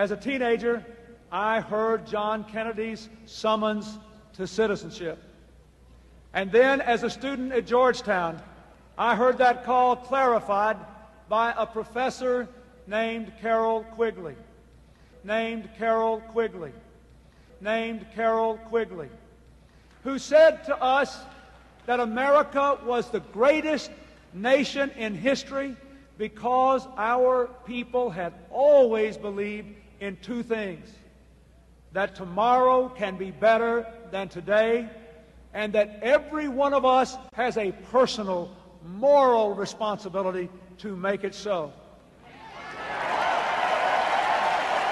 As a teenager, I heard John Kennedy's summons to citizenship. And then, as a student at Georgetown, I heard that call clarified by a professor named Carroll Quigley. Named Carroll Quigley. Named Carroll Quigley. Who said to us that America was the greatest nation in history because our people had always believed in two things that tomorrow can be better than today, and that every one of us has a personal moral responsibility to make it so.